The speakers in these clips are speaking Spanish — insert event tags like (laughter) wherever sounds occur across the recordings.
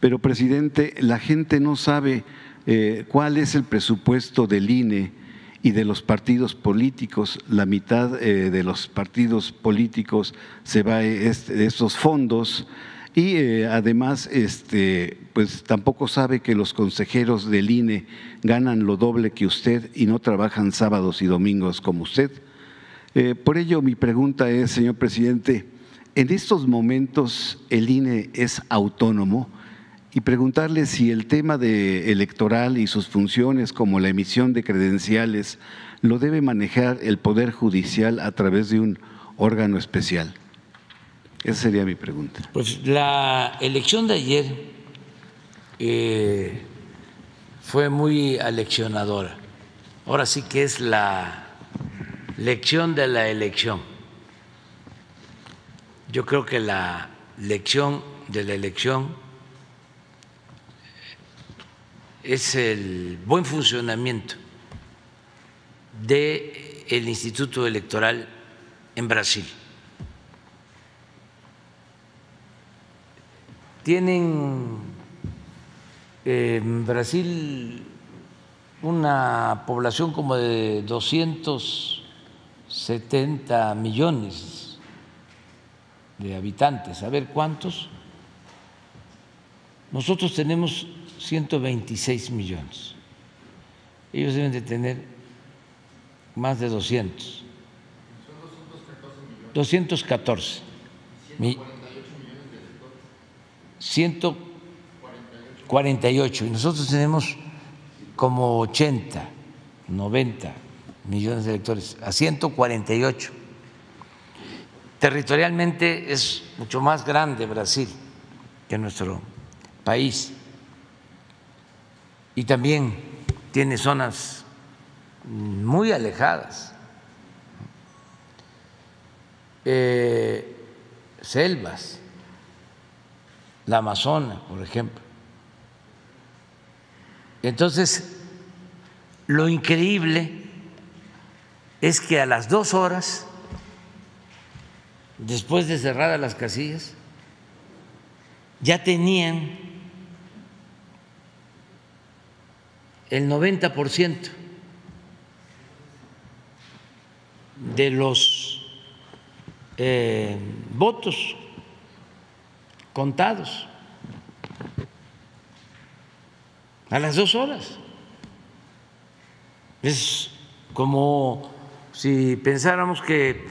Pero, presidente, la gente no sabe eh, cuál es el presupuesto del INE y de los partidos políticos. La mitad eh, de los partidos políticos se va de estos fondos y eh, además este, pues tampoco sabe que los consejeros del INE ganan lo doble que usted y no trabajan sábados y domingos como usted. por ello mi pregunta es, señor presidente, ¿en estos momentos el INE es autónomo? Y preguntarle si el tema de electoral y sus funciones como la emisión de credenciales lo debe manejar el Poder Judicial a través de un órgano especial. Esa sería mi pregunta. Pues la elección de ayer eh, fue muy aleccionadora. Ahora sí que es la lección de la elección. Yo creo que la lección de la elección es el buen funcionamiento del Instituto Electoral en Brasil. Tienen eh, en Brasil una población como de 270 millones de habitantes. A ver cuántos. Nosotros tenemos 126 millones. Ellos deben de tener más de 200. 214 148 y nosotros tenemos como 80, 90 millones de electores, a 148. Territorialmente es mucho más grande Brasil que nuestro país y también tiene zonas muy alejadas, eh, selvas, la Amazona, por ejemplo. Entonces, lo increíble es que a las dos horas, después de cerradas las casillas, ya tenían el 90% de los eh, votos contados a las dos horas. Es como si pensáramos que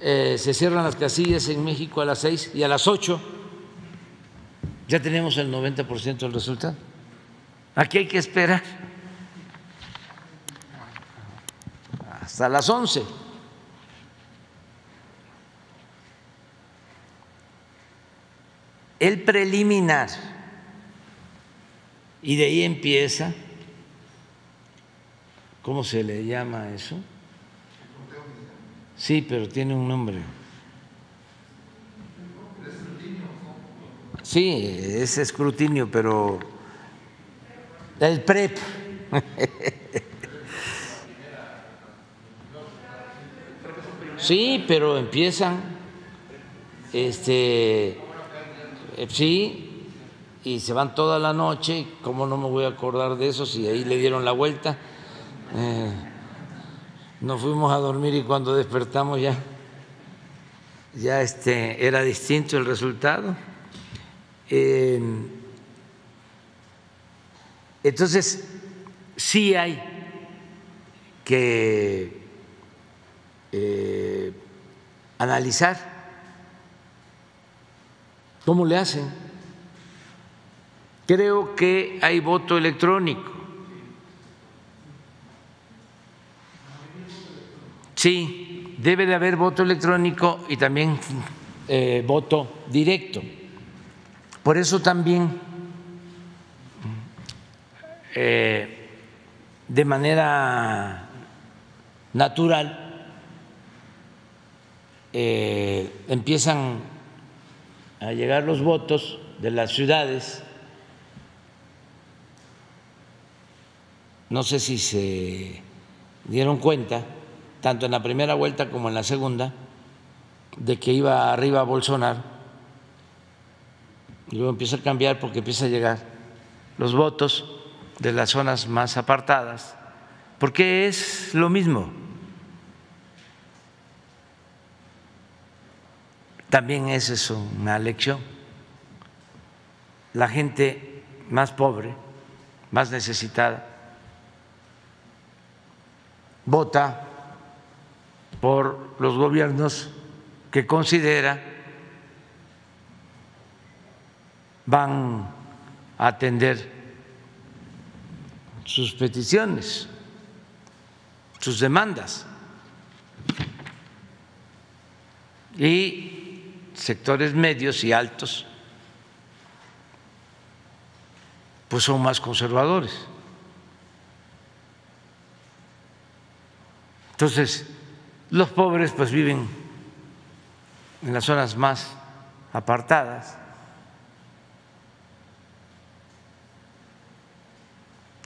eh, se cierran las casillas en México a las seis y a las ocho ya tenemos el 90% del resultado. Aquí hay que esperar hasta las 11. El preliminar, y de ahí empieza, ¿cómo se le llama eso? Sí, pero tiene un nombre. Sí, es escrutinio, pero el PREP. (laughs) Sí, pero empiezan, este, eh, sí, y se van toda la noche. ¿Cómo no me voy a acordar de eso si ahí le dieron la vuelta? Eh, nos fuimos a dormir y cuando despertamos ya, ya este, era distinto el resultado. Eh, entonces, sí hay que eh, analizar cómo le hacen. Creo que hay voto electrónico. Sí, debe de haber voto electrónico y también eh, voto directo. Por eso también eh, de manera natural eh, empiezan a llegar los votos de las ciudades. No sé si se dieron cuenta, tanto en la primera vuelta como en la segunda, de que iba arriba Bolsonaro y luego empieza a cambiar porque empieza a llegar los votos de las zonas más apartadas, porque es lo mismo. También esa es una lección. La gente más pobre, más necesitada, vota por los gobiernos que considera van a atender sus peticiones, sus demandas. Y sectores medios y altos pues son más conservadores. Entonces, los pobres pues viven en las zonas más apartadas.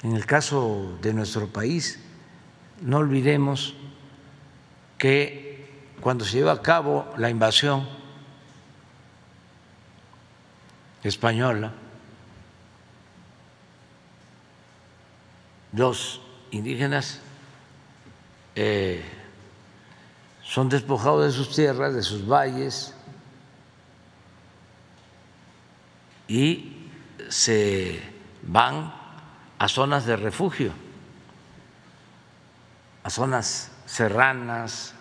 En el caso de nuestro país, no olvidemos que cuando se llevó a cabo la invasión española, los indígenas eh, son despojados de sus tierras, de sus valles, y se van a zonas de refugio, a zonas serranas,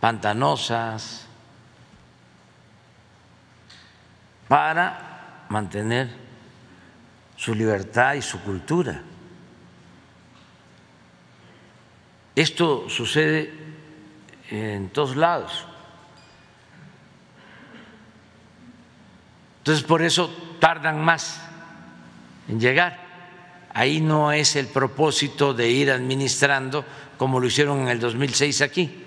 pantanosas, para mantener su libertad y su cultura. Esto sucede en todos lados. Entonces, por eso tardan más en llegar. Ahí no es el propósito de ir administrando como lo hicieron en el 2006 aquí,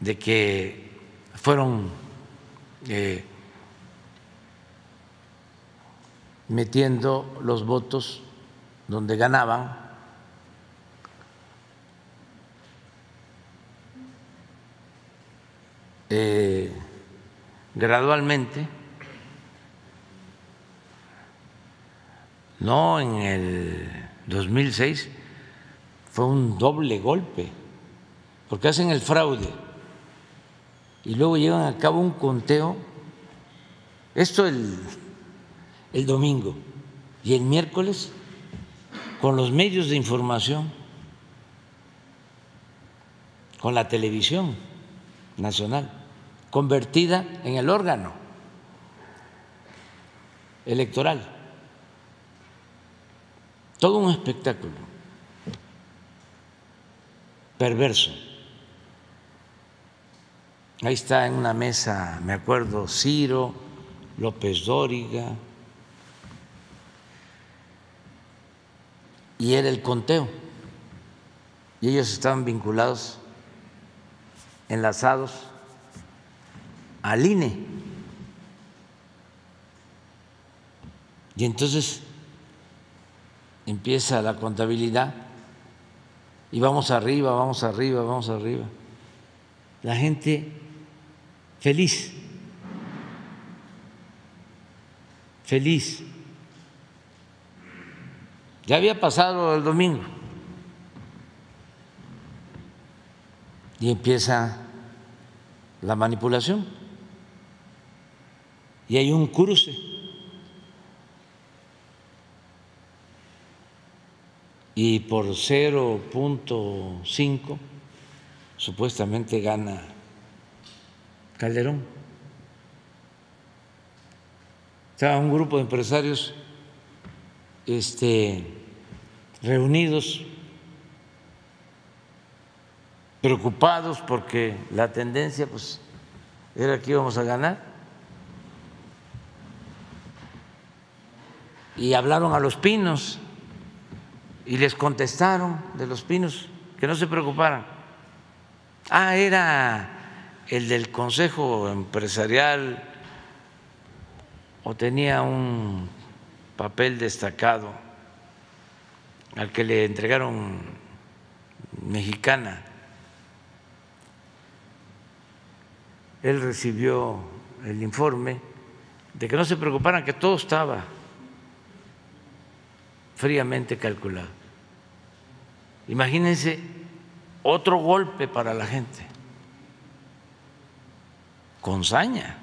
de que fueron eh, metiendo los votos donde ganaban. Eh, gradualmente, no en el 2006, fue un doble golpe, porque hacen el fraude y luego llevan a cabo un conteo, esto el, el domingo y el miércoles, con los medios de información, con la televisión nacional, convertida en el órgano electoral. Todo un espectáculo perverso. Ahí está en una mesa, me acuerdo, Ciro, López Dóriga, y era el conteo. Y ellos estaban vinculados enlazados al INE. Y entonces empieza la contabilidad y vamos arriba, vamos arriba, vamos arriba. La gente feliz, feliz. Ya había pasado el domingo. y empieza la manipulación. Y hay un cruce. Y por 0.5 supuestamente gana Calderón. Estaba un grupo de empresarios este, reunidos preocupados porque la tendencia pues era que íbamos a ganar y hablaron a los pinos y les contestaron de los pinos que no se preocuparan. Ah, era el del Consejo Empresarial o tenía un papel destacado al que le entregaron mexicana él recibió el informe de que no se preocuparan, que todo estaba fríamente calculado. Imagínense otro golpe para la gente, con saña.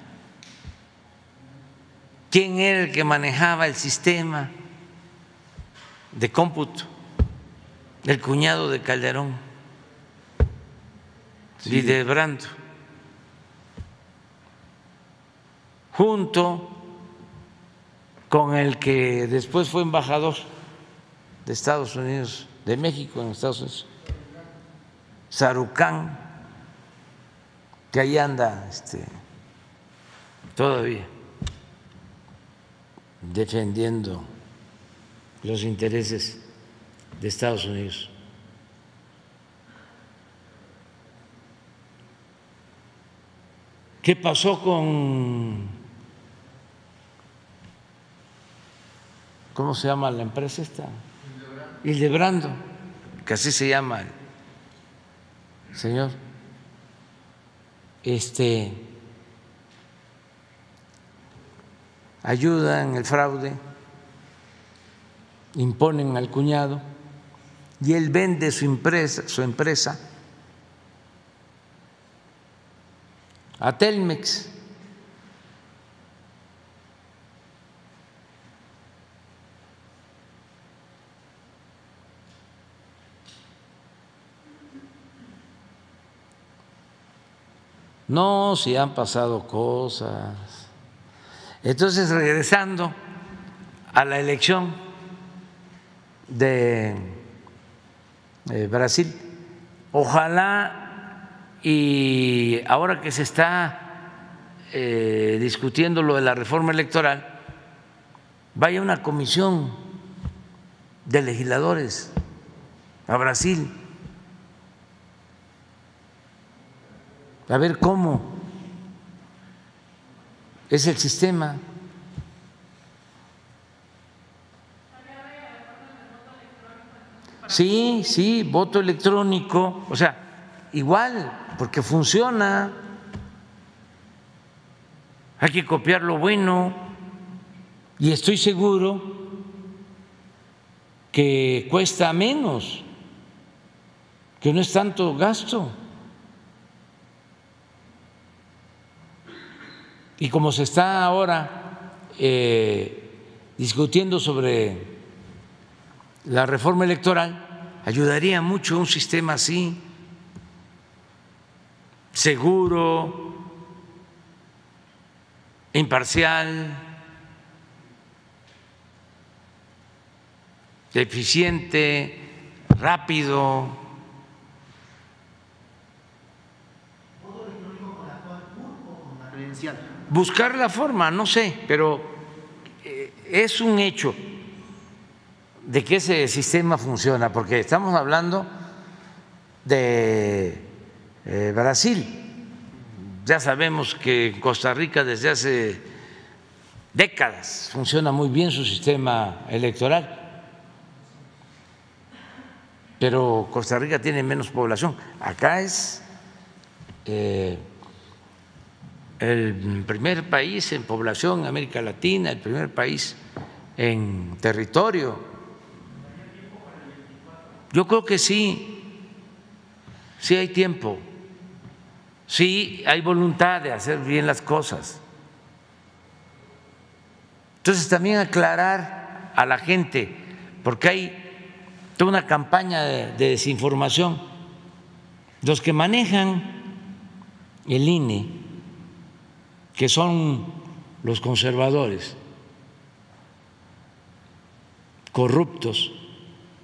¿Quién era el que manejaba el sistema de cómputo? El cuñado de Calderón y de Brando. Junto con el que después fue embajador de Estados Unidos, de México en Estados Unidos, Sarucán, que ahí anda este, todavía defendiendo los intereses de Estados Unidos. ¿Qué pasó con, cómo se llama la empresa esta? Hildebrando, que así se llama señor. Este ayuda en el fraude, imponen al cuñado y él vende su empresa, su empresa a Telmex. No, si han pasado cosas. Entonces, regresando a la elección de eh, Brasil, ojalá y ahora que se está eh, discutiendo lo de la reforma electoral, vaya una comisión de legisladores a Brasil. A ver cómo es el sistema. Sí, sí, voto electrónico, o sea, igual, porque funciona. Hay que copiar lo bueno y estoy seguro que cuesta menos, que no es tanto gasto. Y como se está ahora eh, discutiendo sobre la reforma electoral, ayudaría mucho un sistema así, seguro, imparcial, eficiente, rápido. Buscar la forma, no sé, pero eh, es un hecho de que ese sistema funciona, porque estamos hablando de eh, Brasil. Ya sabemos que en Costa Rica desde hace décadas funciona muy bien su sistema electoral, pero Costa Rica tiene menos población. Acá es eh, el primer país en población en América Latina, el primer país en territorio. Yo creo que sí, sí hay tiempo, sí hay voluntad de hacer bien las cosas. Entonces también aclarar a la gente, porque hay toda una campaña de, desinformación. Los que manejan el INE que son los conservadores, corruptos,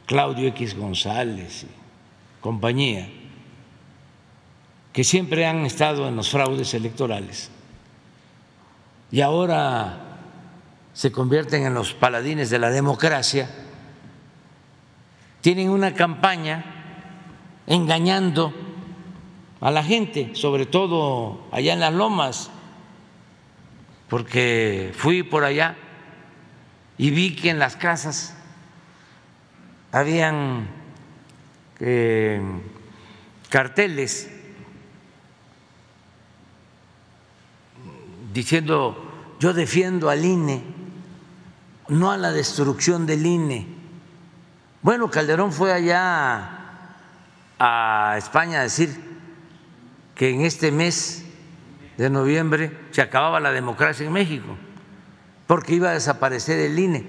Claudio X González y compañía, que siempre han estado en los fraudes electorales y ahora se convierten en los paladines de la democracia, tienen una campaña engañando a la gente, sobre todo allá en las lomas porque fui por allá y vi que en las casas habían eh, carteles diciendo yo defiendo al INE, no a la destrucción del INE. Bueno, Calderón fue allá a España a decir que en este mes de noviembre se acababa la democracia en México, porque iba a desaparecer el INE.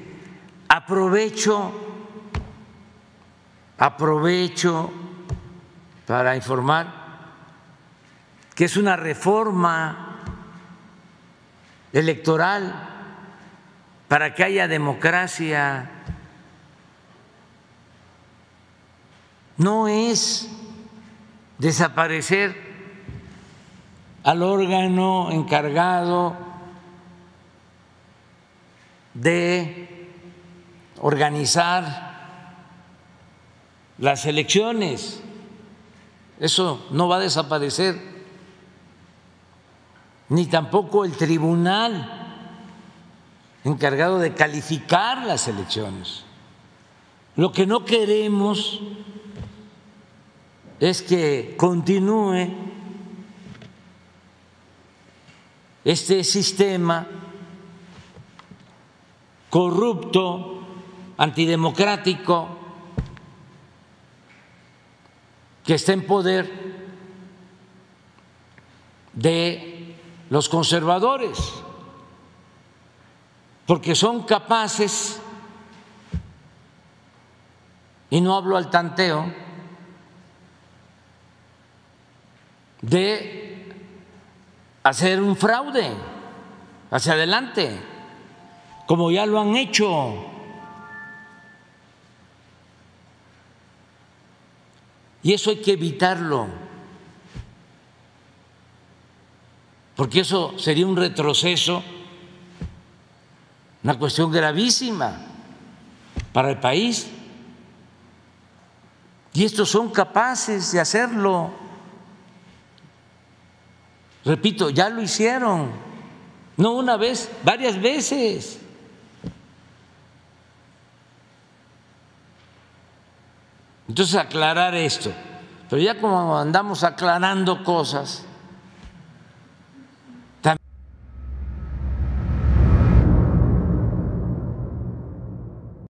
Aprovecho, aprovecho para informar que es una reforma electoral para que haya democracia. No es desaparecer al órgano encargado de organizar las elecciones. Eso no va a desaparecer ni tampoco el tribunal encargado de calificar las elecciones. Lo que no queremos es que continúe este sistema corrupto, antidemocrático, que está en poder de los conservadores, porque son capaces, y no hablo al tanteo, de hacer un fraude hacia adelante, como ya lo han hecho. Y eso hay que evitarlo. porque eso sería un retroceso, una cuestión gravísima para el país. Y estos son capaces de hacerlo. Repito, ya lo hicieron, no una vez, varias veces. Entonces aclarar esto, pero ya como andamos aclarando cosas,